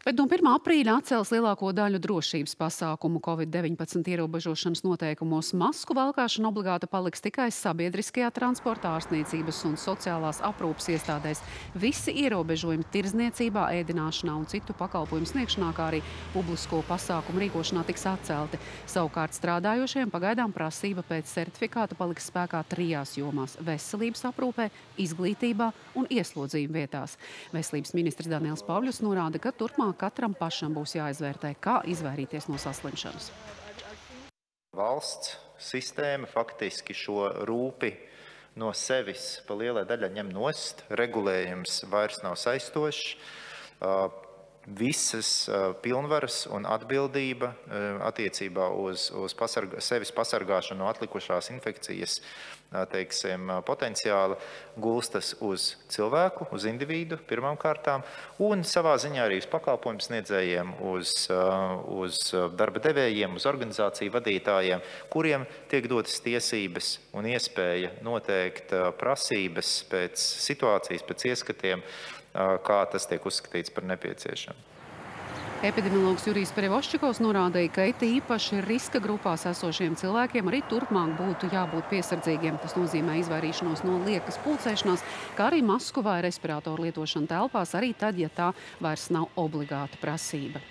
Bet no 1. aprīļa atcels lielāko daļu drošības pasākumu Covid-19 ierobežošanas noteikumos. Masku valkāšana obligāti paliks tikai sabiedriskajā transportā, ārstniecības un sociālās aprūpas iestādēs. Visi ierobežojumi tirzniecībā, ēdināšanā un citu pakalpojumu sniegšanā, kā arī publisko pasākumu rīkošanā tiks atcelti. Savukārt strādājošiem pagaidām prasība pēc certifikāta paliks spēkā trijās jomās - veselības aprūpē, izglītībā un ieslodzījuma vietās. Veselības ministrs Daniels Pavļus norāda, ka turpmāk katram pašam būs jāizvērtē, kā izvairīties no saslimšanas. Valsts sistēma faktiski šo rūpi no sevis pa lielai daļai ņem nost, regulējums vairs nav saistošs. Visas pilnvaras un atbildība attiecībā uz, uz pasargā, sevis pasargāšanu no atlikušās infekcijas teiksim, potenciāla gulstas uz cilvēku, uz individu pirmām kārtām, un savā ziņā arī uz pakalpojumu sniedzējiem, uz, uz darba devējiem, uz organizāciju vadītājiem, kuriem tiek dotas tiesības un iespēja noteikt prasības pēc situācijas, pēc ieskatiem, kā tas tiek uzskatīts par nepieciešamu. Epidemiologs Jurijs Perevoščikovs norādīja, ka it īpaši riska grupās esošiem cilvēkiem arī turpmāk būtu jābūt piesardzīgiem. Tas nozīmē izvairīšanos no liekas pulcēšanās, kā arī masku vai respiratoru lietošanu telpās, arī tad, ja tā vairs nav obligāta prasība.